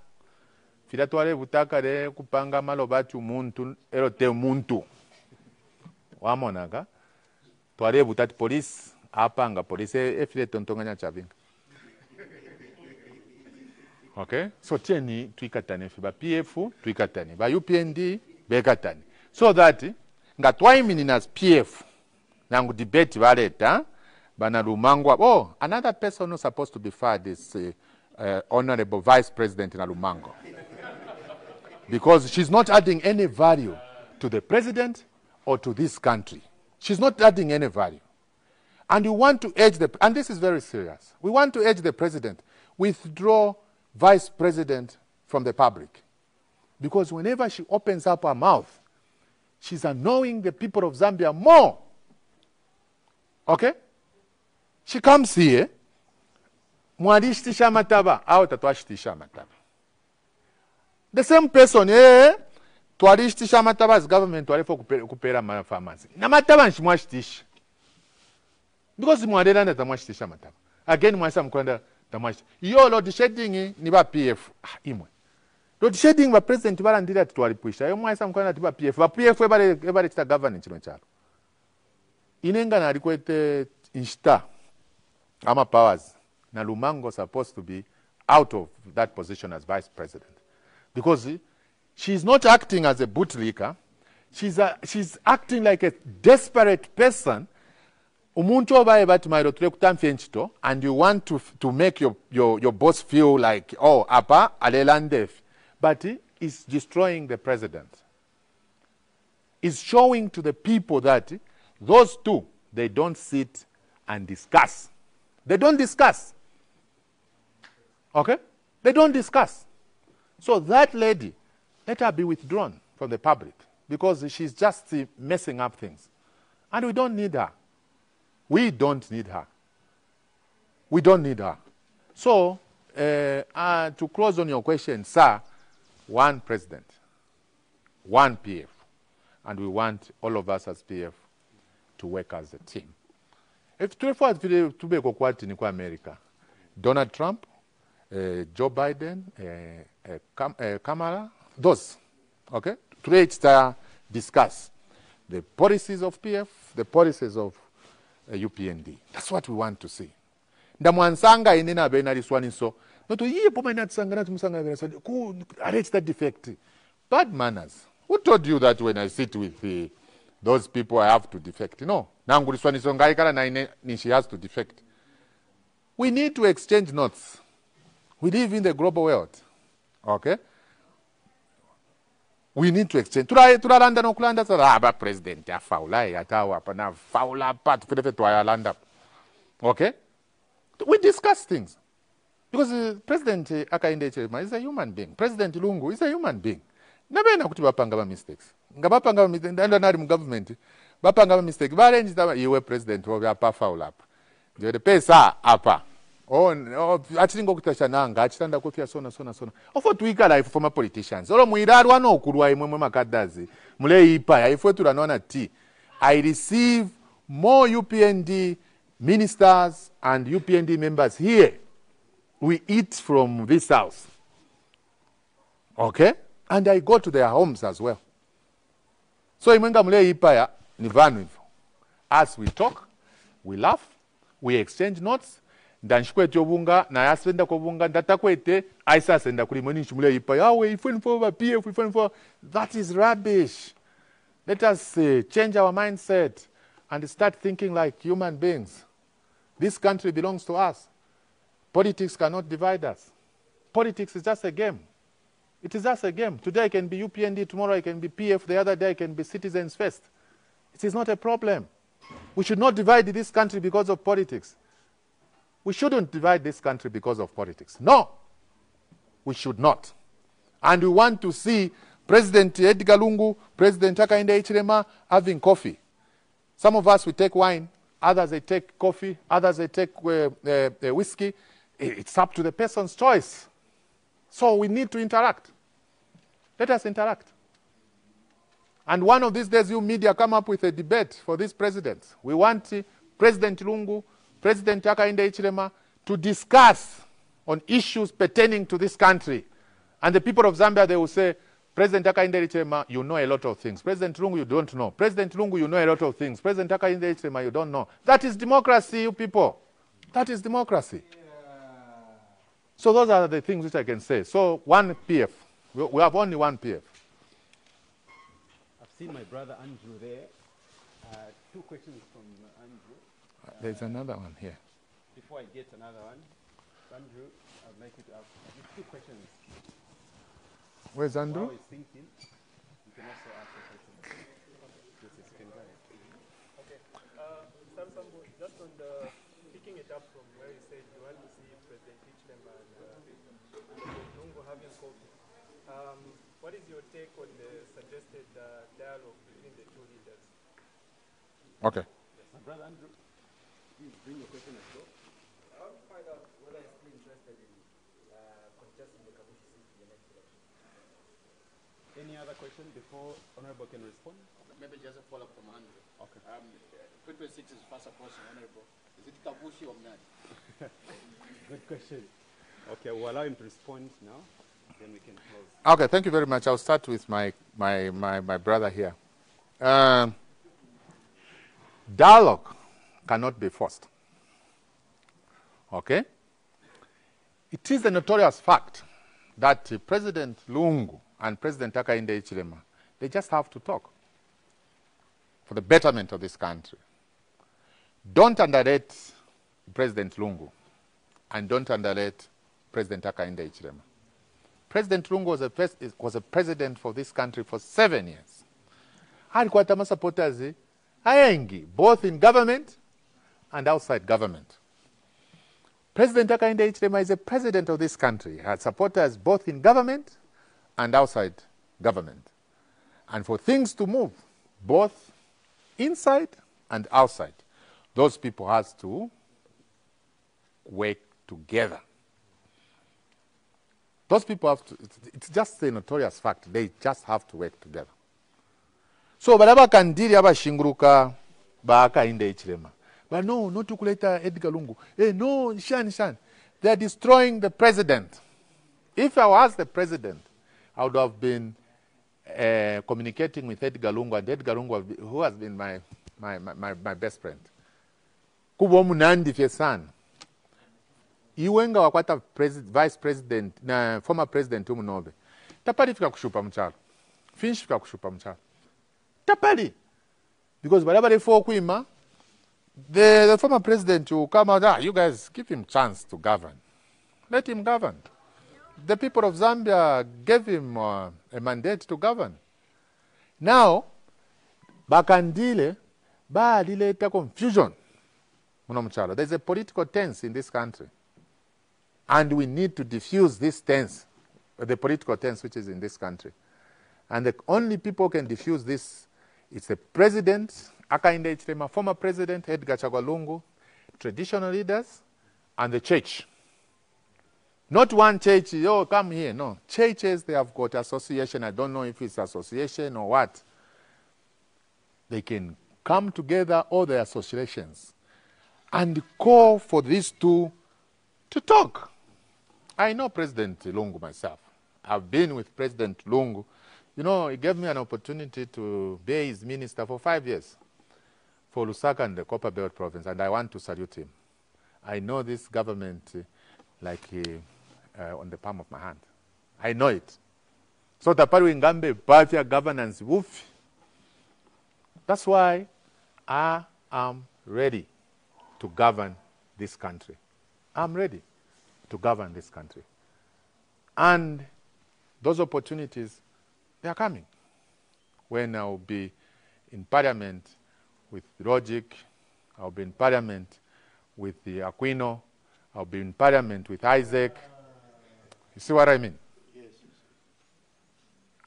fira twale butakale kupanga maloba ati umuntu ero te muntu wamonaga twale buta ati polisi apanga polisi efire tontonganya Chabinga okay so tieni tuikatane fe ba pf tuikatane. Ba upnd bekatane. So that nga twaiminina pf nangu debate baleta bana lumangwa. Oh another person who's supposed to be fired is uh, uh, honorable vice president nalumango because she's not adding any value to the president or to this country. She's not adding any value and you want to urge the and this is very serious we want to urge the president withdraw vice president from the public because whenever she opens up her mouth she's annoying the people of zambia more Okay? She comes here, mwalishitisha amataba au tatwashitisha amataba. The same person, eh, twalishitisha amataba as government twalifo kupera ma pharmacy. Na mataba nshimwashitisha. Because mwalela tamwashitisha amataba. Again mwasa mkwenda tamwashitisha. Yo load shedding ni ba PF. Ah, imwe. Load shedding ba president balandira twalipwisha. Yo mwasa mkwenda tiba PF. Ba PF ebale ebale kita government chino chalo. inengana alikwete insta ama powers Nalumango supposed to be out of that position as vice president because she's not acting as a bootlicker she's, a, she's acting like a desperate person umuntu obaye bati mairo tule kutamfya enchito and you want to, to make your, your, your boss feel like oh apa alela ndefi but is destroying the president is showing to the people that those two, they don't sit and discuss. They don't discuss. Okay? They don't discuss. So that lady, let her be withdrawn from the public because she's just messing up things. And we don't need her. We don't need her. We don't need her. So, uh, uh, to close on your question, sir, one president, one PF, and we want all of us as PF to work as a team. If vile tubeko kwati ni kwa America. Donald Trump, uh, Joe Biden, uh, uh, Kam uh, Kamala, those, okay? Today it's to discuss the policies of PF, the policies of uh, UPND. That's what we want to see. ndamwansanga ine nabe naliswaniso noto yiye poma inatisangana timusangana ku arrest that defect bad manners who told you that when i sit with uh, those people I have to defect. No. Nanguliswaniso ngaikala na ni she has to defect. We need to exchange notes. We live in the global world. Okay? We need to exchange. Tulalanda nokulanda sala. Aba president afaula atawa pana faula pa tufetefe twayalanda okay? We discuss things. Because uh, president uh, chema is a human being. President lungu is a human being. Navena kuti vapanga ba mistakes. Nga vapanga anda nari mugovernment ba mistake varenjita iwe president vapafaula apa ndivete pesa apa Oh, oh, achiringokutasha nanga achitanda kofia sona sona sona. Ofo tuikala ife for politicians. Olo muirari wanokurwa imwe mwe makadazi. Muleipa ife turanoona t. I i receive more upnd ministers and upnd members here. We eat from this house. Okay? And i go to their homes as well. So imwe nga muleipaya ni vanhu as we talk we laugh we exchange notes ndanxikwete yovunga naye asenda kovunga ndatakwete aisasenda kuli imwe ninximuleipa yawe ifweni fo va pf ifweni fo that is rubbish. Let us uh, change our mindset and start thinking like human beings. This country belongs to us. Politics cannot divide us. Politics is just a game. It is just a game. Today i can be upnd tomorrow i can be pf the other day i can be citizens first. It is not a problem. We should not divide this country because of politics we shouldn't divide this country because of politics. No, we should not. And we want to see President Edgar Lungu, President Hakainde Hichilema having coffee. Some of us, we take wine, others, they take coffee, others, they take uh, uh, uh, whiskey. It's up to the person's choice. So we need to interact. Let us interact. And one of these days, you media come up with a debate for these presidents. We want President Lungu, President Hakainde Hichilema to discuss on issues pertaining to this country. And the people of Zambia, they will say, President Hakainde Hichilema, you know a lot of things. President Lungu, you don't know. President Lungu, you know a lot of things. President Hakainde Hichilema, you don't know. That is democracy, you people. That is democracy. So those are the things which I can say. So one PF. We we have only one PF. I've seen my brother Andrew there. Uh, two questions from Andrew. There's another one here. Before I get another one, Andrew, I'd like you to ask just two questions. Where's Andrew? While he's thinking, you can also ask a question. Yes, yes, can go ahead. Okay. Uh, Sam Sambo, just on the picking it up from where you said you want to see President Hichilema and uh, President Lungu having coffee. Um, what is your take on the suggested uh, dialogue between the two leaders? Okay. My brother Andrew, please bring your question as well. I want to find out whether he's still interested in uh, contesting the Kabushi seat in the next election. Any other question before Honorable can respond? Maybe just a follow-up from Andrew. Okay. Um, 2026 is fast approaching, Honorable. Is it Kabushi or not? Good question. Okay, we'll allow him to respond now, then we can close. Okay, thank you very much. I'll start with my, my, my, my brother here. Um, dialogue cannot be forced. Okay? It is a notorious fact that President Lungu and President Hakainde Hichilema, they just have to talk for the betterment of this country. Don't underrate President Lungu and don't underrate President Hakainde Hichilema. President Lungu was a, was a president for this country for seven years. Alikuwa hata supporters ayengi, both in government and outside government. President Hakainde Hichilema is a president of this country, has supporters both in government and outside government. And for things to move, both inside and outside, those people has to work together. Those people have to, it's- just a notorious fact, they just have to work together. So bala bakandiri abashinguluka baakainde ichilema. But no, not to kuleta Edgar Lungu. Eh, no, Shan Shan. They are destroying the president. If I was the president, I would have been uh, communicating with Edgar Lungu, and Edgar Lungu, who has been my, my, my, my, best friend. Kuba omunandifye sana iwe nga wakwata vice president na former president umunobe tapali fika kushupa mchalo finch fika kushupa mchalo tapali because bala balefa okwima the, the former president will come out ah, you guys give him chance to govern. Let him govern. The people of zambia gave him uh, a mandate to govern. Now bakandile balileta confusion. There's a political tense in this country. And we need to diffuse this tense the political tense which is in this country. And the only people can diffuse this it's the president akainde hichilema former president edgar Chagwa Lungu traditional leaders and the church. Not one church oh come here no. Churches they have got association. I don't know if it's association or what. They can come together all the associations and call for these two to talk. I know president lungu myself. I've been with president lungu. You know he gave me an opportunity to be his minister for five years for lusaka and the Copperbelt province and i want to salute him i know this government uh, like uh, uh, on the palm of my hand. I know it. So the tapari ngambe bafya governance wufi. That's why I am ready to govern this country. I'm ready to govern this country. And those opportunities, they are coming. When I'll be in parliament with Logic, I'll be in parliament with the Aquino, I'll be in parliament with Isaac. You see what I mean?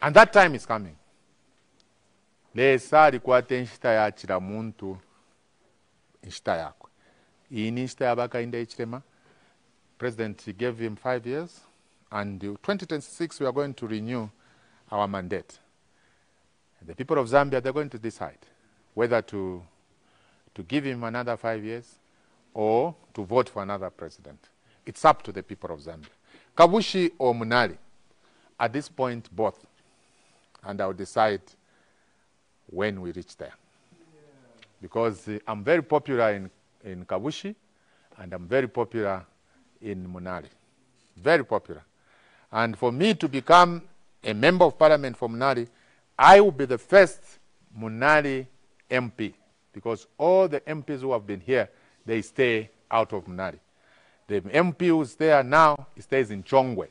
And that time is coming. lesa alikwata enshita yachira muntu enshita yakwe iyi ni enshita yabakainda ichirema president gave him five years and 2026 we are going to renew our mandate the people of zambia they're going to decide whether to, to give him another five years or to vote for another president it's up to the people of zambia kabushi or munali at this point both and i'll decide when we reach there. Because uh, I'm very popular in, in Kabushi and I'm very popular in Munali. Very popular. And for me to become a member of parliament for Munali, I will be the first Munali MP because all the MPs who have been here, they stay out of Munali. The MP who's there now, stays in Chongwe.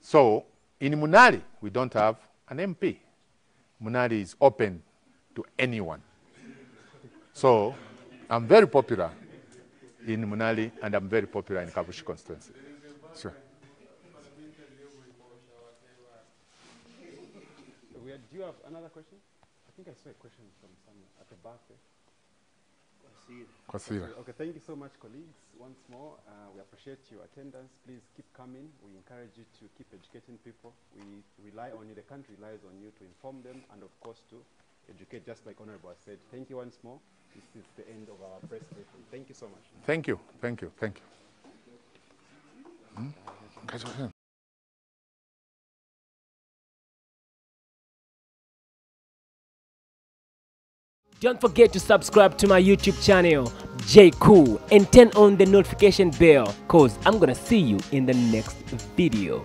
So in Munali, we don't have an MP. Munali is open to anyone. So I'm very popular in Munali and I'm very popular in Kabushi constituency. Sure. Do you have another question? I think I saw a question from someone at the back there. Kwasira. Okay, thank you so much, colleagues. Once more, uh, we appreciate your attendance. Please keep coming. We encourage you to keep educating people. We rely on you. The country relies on you to inform them and, of course, to educate, just like Honorable has said. Thank you once more. This is the end of our press briefing. Thank you so much. Thank you, thank you, thank you. Hmm? Don't forget to subscribe to my YouTube channel, J Cool, and turn on the notification bell, cause I'm gonna see you in the next video.